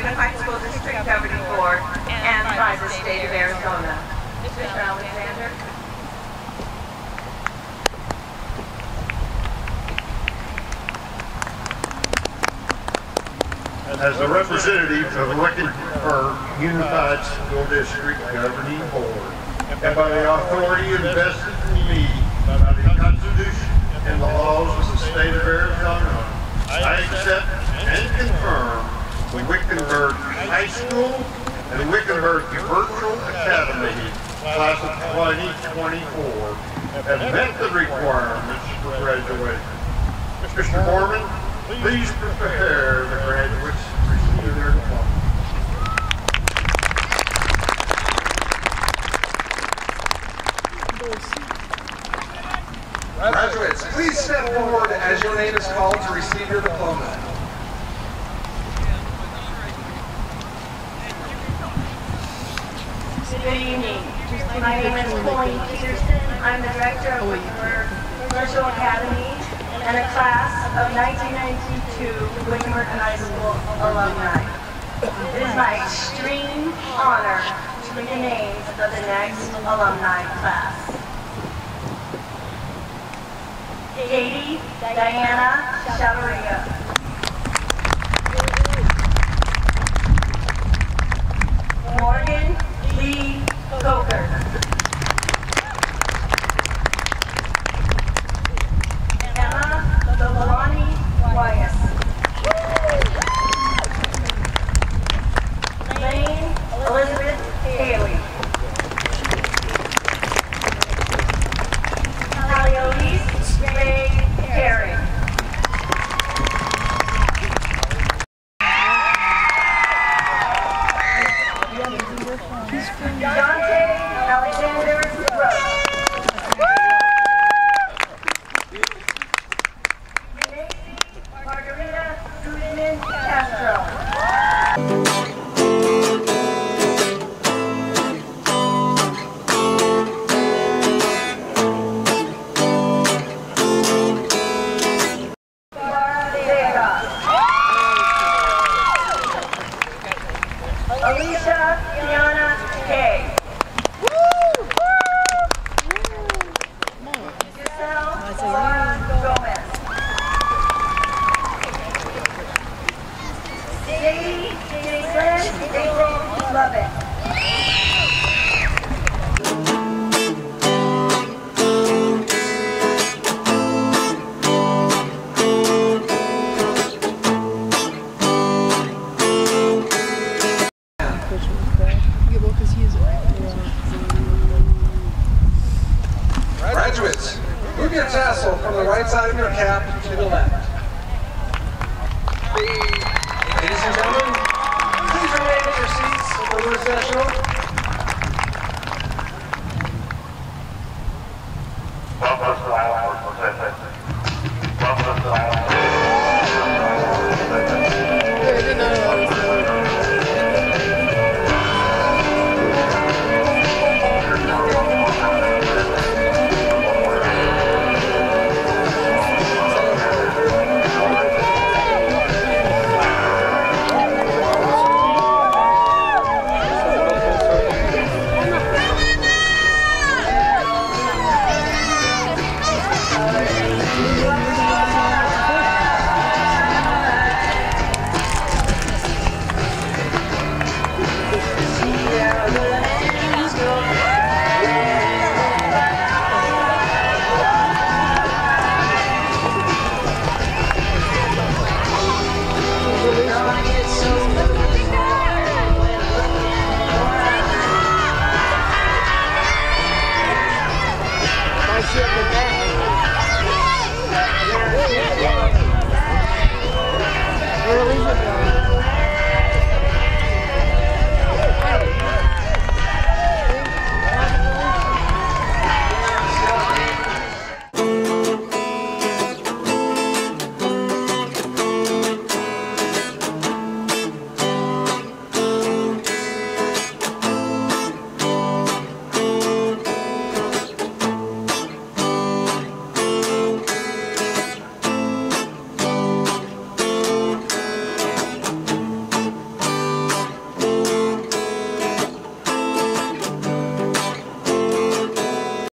Unified School District Governing Board and by the state of Arizona. Mr. Alexander? As a representative of the Wickenburg Unified School District Governing Board, and by the authority invested in me by the Constitution and the laws of the state of Arizona, I accept and confirm the Wickenburg High School and the Wickenburg Virtual Academy class of 2024 have met the requirements for graduation. Mr. Mormon, please prepare the graduates to receive their diploma. Graduates, please step forward as your name is called to receive your diploma. Good evening. My name is Pauline Peterson. I'm the director of Wickenburg Commercial Academy and a class of 1992 Wickenburg High School alumni. It is my extreme honor to read the names of the next alumni class. Katie Diana Chavarria. Is a Graduates, move your tassel from the right side of your cap to the left. Ladies and gentlemen, please remain in your seats the recessional.